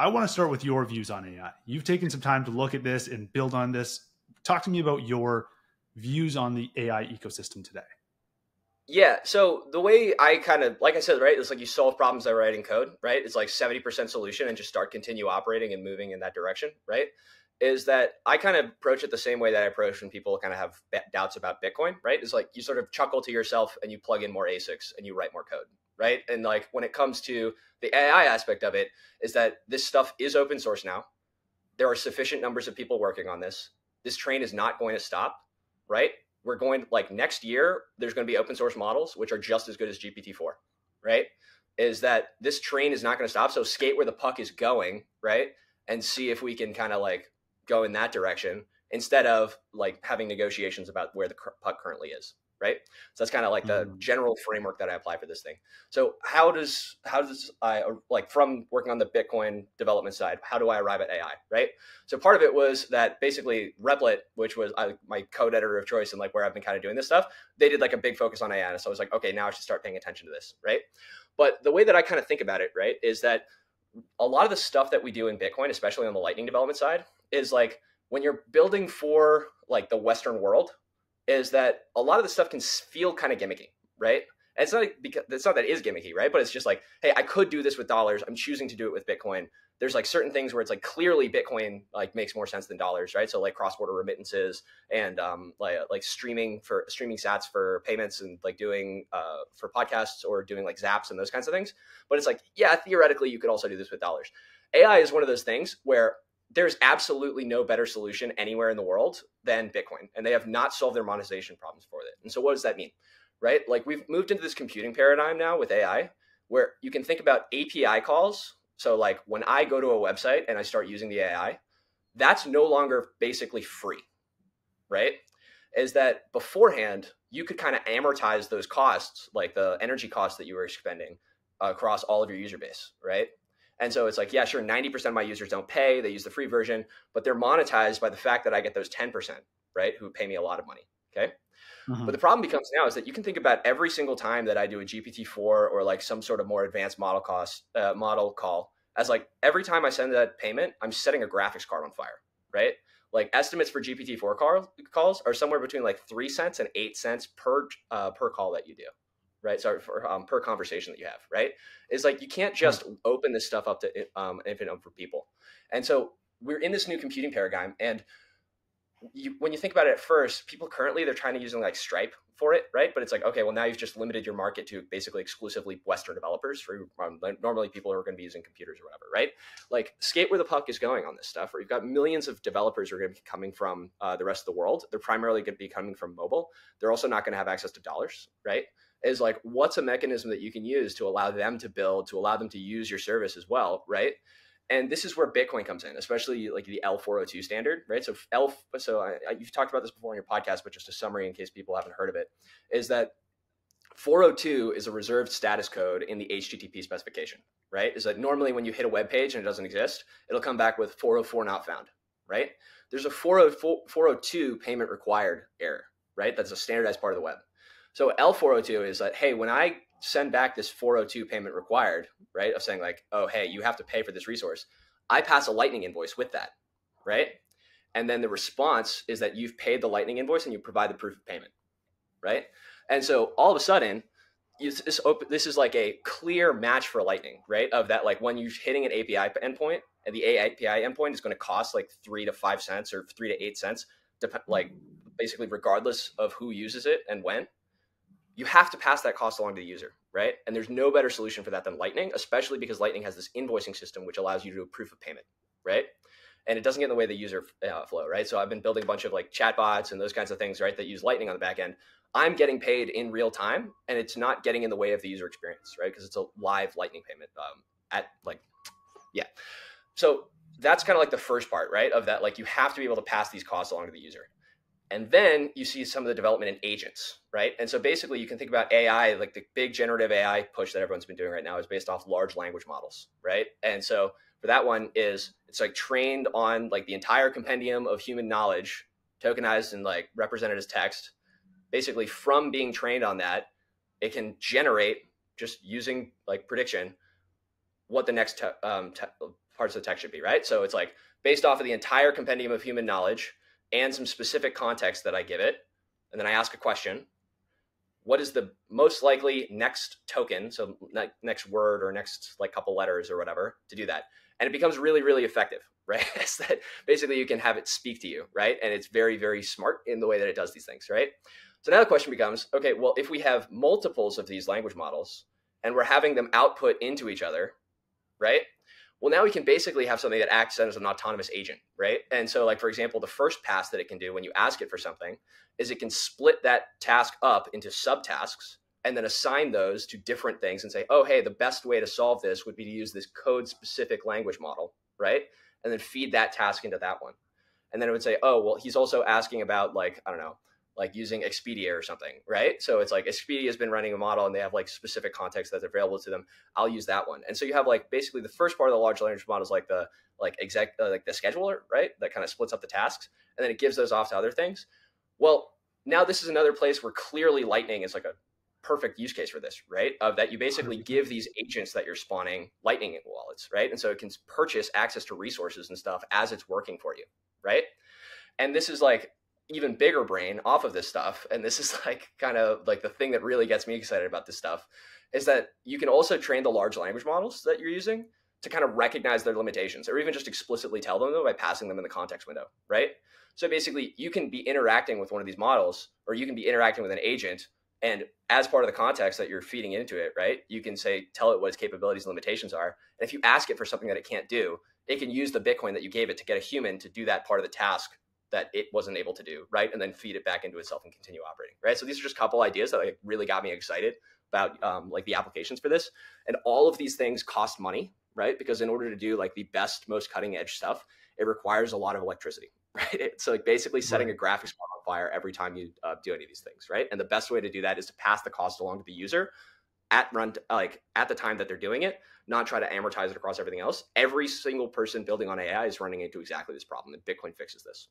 I want to start with your views on AI. You've taken some time to look at this and build on this. Talk to me about your views on the AI ecosystem today. Yeah. So the way I kind of, like I said, right, it's like you solve problems by writing code, right? It's like 70% solution and just start continue operating and moving in that direction, right? Is that I kind of approach it the same way that I approach when people kind of have doubts about Bitcoin, right? It's like you sort of chuckle to yourself and you plug in more ASICs and you write more code, right? And like when it comes to the AI aspect of it, is that this stuff is open source now. There are sufficient numbers of people working on this. This train is not going to stop, right? we're going like next year there's going to be open source models which are just as good as gpt-4 right is that this train is not going to stop so skate where the puck is going right and see if we can kind of like go in that direction instead of like having negotiations about where the puck currently is right? So that's kind of like the mm. general framework that i apply for this thing. So how does how does i uh, like from working on the bitcoin development side how do i arrive at ai right? So part of it was that basically replit which was I, my code editor of choice and like where i've been kind of doing this stuff they did like a big focus on ai and so i was like okay now i should start paying attention to this right? But the way that i kind of think about it right is that a lot of the stuff that we do in bitcoin especially on the lightning development side is like when you're building for like the western world is that a lot of the stuff can feel kind of gimmicky, right? And it's not because it's not that it is gimmicky, right? But it's just like, hey, I could do this with dollars. I'm choosing to do it with Bitcoin. There's like certain things where it's like clearly Bitcoin like makes more sense than dollars, right? So like cross border remittances and um, like like streaming for streaming sats for payments and like doing uh, for podcasts or doing like Zaps and those kinds of things. But it's like, yeah, theoretically you could also do this with dollars. AI is one of those things where there's absolutely no better solution anywhere in the world than Bitcoin, and they have not solved their monetization problems for it. And so, what does that mean? Right? Like we've moved into this computing paradigm now with AI, where you can think about API calls. So, like when I go to a website and I start using the AI, that's no longer basically free, right? Is that beforehand you could kind of amortize those costs, like the energy costs that you were spending uh, across all of your user base, right? And so it's like, yeah, sure, 90% of my users don't pay. They use the free version, but they're monetized by the fact that I get those 10%, right? Who pay me a lot of money. Okay. Uh-huh. But the problem becomes now is that you can think about every single time that I do a GPT-4 or like some sort of more advanced model cost uh, model call as like every time I send that payment, I'm setting a graphics card on fire, right? Like estimates for GPT-4 call, calls are somewhere between like three cents and eight cents per uh, per call that you do right? Sorry for um, per conversation that you have, right? Is like you can't hmm. just mm-hmm. open this stuff up to um, infinite of people, and so we're in this new computing paradigm, and you, when you think about it at first, people currently they're trying to using like Stripe for it, right? But it's like okay, well now you've just limited your market to basically exclusively Western developers. For um, normally people who are going to be using computers or whatever, right? Like skate where the puck is going on this stuff. Where you've got millions of developers who are going to be coming from uh, the rest of the world. They're primarily going to be coming from mobile. They're also not going to have access to dollars, right? Is like what's a mechanism that you can use to allow them to build to allow them to use your service as well right? And this is where bitcoin comes in especially like the l402 standard right? So l so I, you've talked about this before on your podcast but just a summary in case people haven't heard of it is that 402 is a reserved status code in the http specification right? Is that normally when you hit a web page and it doesn't exist it'll come back with 404 not found right? There's a 404, 402 payment required error right? That's a standardized part of the web so L402 is that, hey, when I send back this 402 payment required, right, of saying like, oh, hey, you have to pay for this resource, I pass a Lightning invoice with that, right? And then the response is that you've paid the Lightning invoice and you provide the proof of payment, right? And so all of a sudden, this, this is like a clear match for Lightning, right? Of that, like when you're hitting an API endpoint, and the API endpoint is going to cost like three to five cents or three to eight cents, like basically regardless of who uses it and when you have to pass that cost along to the user, right? And there's no better solution for that than Lightning, especially because Lightning has this invoicing system which allows you to do a proof of payment, right? And it doesn't get in the way of the user uh, flow, right? So I've been building a bunch of like chatbots and those kinds of things, right? That use Lightning on the back end. I'm getting paid in real time, and it's not getting in the way of the user experience, right? Because it's a live Lightning payment um, at like, yeah. So that's kind of like the first part, right? Of that, like you have to be able to pass these costs along to the user. And then you see some of the development in agents, right? And so basically, you can think about AI, like the big generative AI push that everyone's been doing right now is based off large language models, right? And so for that one is it's like trained on like the entire compendium of human knowledge, tokenized and like represented as text. Basically, from being trained on that, it can generate just using like prediction what the next te- um, te- parts of the text should be, right? So it's like based off of the entire compendium of human knowledge and some specific context that I give it. And then I ask a question. What is the most likely next token? So ne- next word or next like couple letters or whatever to do that. And it becomes really, really effective, right? it's that basically you can have it speak to you, right? And it's very, very smart in the way that it does these things, right? So now the question becomes, okay, well, if we have multiples of these language models and we're having them output into each other, right? Well, now we can basically have something that acts as an autonomous agent, right? And so, like, for example, the first pass that it can do when you ask it for something is it can split that task up into subtasks and then assign those to different things and say, oh, hey, the best way to solve this would be to use this code specific language model, right? And then feed that task into that one. And then it would say, oh, well, he's also asking about, like, I don't know, like using Expedia or something, right? So it's like Expedia has been running a model and they have like specific context that's available to them. I'll use that one. And so you have like basically the first part of the large language model is like the like exec uh, like the scheduler, right? That kind of splits up the tasks and then it gives those off to other things. Well, now this is another place where clearly Lightning is like a perfect use case for this, right? Of that you basically give these agents that you're spawning Lightning wallets, right? And so it can purchase access to resources and stuff as it's working for you, right? And this is like even bigger brain off of this stuff and this is like kind of like the thing that really gets me excited about this stuff is that you can also train the large language models that you're using to kind of recognize their limitations or even just explicitly tell them by passing them in the context window right? So basically you can be interacting with one of these models or you can be interacting with an agent and as part of the context that you're feeding into it right you can say tell it what its capabilities and limitations are and if you ask it for something that it can't do it can use the bitcoin that you gave it to get a human to do that part of the task that it wasn't able to do, right? And then feed it back into itself and continue operating, right? So these are just a couple ideas that like really got me excited about um, like the applications for this. And all of these things cost money, right? Because in order to do like the best, most cutting edge stuff, it requires a lot of electricity, right? So like basically setting right. a graphics card on fire every time you uh, do any of these things, right? And the best way to do that is to pass the cost along to the user at run like at the time that they're doing it not try to amortize it across everything else every single person building on ai is running into exactly this problem and bitcoin fixes this